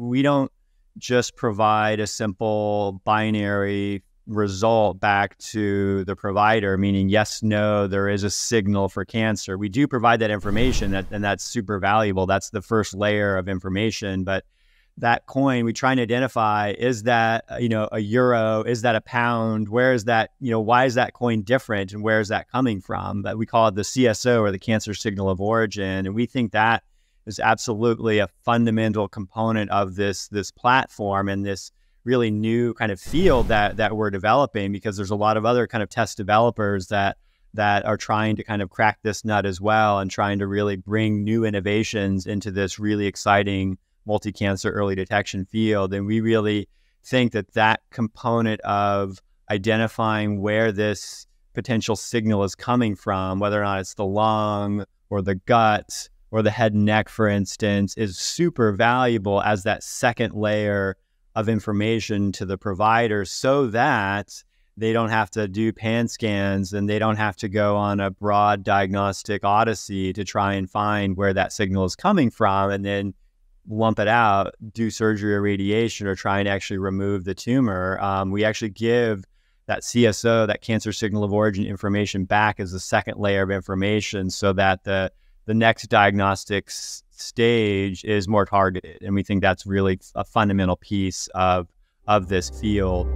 we don't just provide a simple binary result back to the provider, meaning yes, no, there is a signal for cancer. We do provide that information, that, and that's super valuable. That's the first layer of information. But that coin, we try and identify is that you know a euro, is that a pound? Where is that? You know, why is that coin different, and where is that coming from? But we call it the CSO or the cancer signal of origin, and we think that is absolutely a fundamental component of this this platform and this really new kind of field that that we're developing because there's a lot of other kind of test developers that that are trying to kind of crack this nut as well and trying to really bring new innovations into this really exciting multi-cancer early detection field. And we really think that that component of identifying where this potential signal is coming from whether or not it's the lung or the gut or the head and neck for instance is super valuable as that second layer of information to the provider so that they don't have to do pan scans and they don't have to go on a broad diagnostic odyssey to try and find where that signal is coming from and then lump it out, do surgery or radiation, or try and actually remove the tumor. Um, we actually give that CSO, that cancer signal of origin information back as a second layer of information so that the the next diagnostics stage is more targeted. And we think that's really a fundamental piece of, of this field.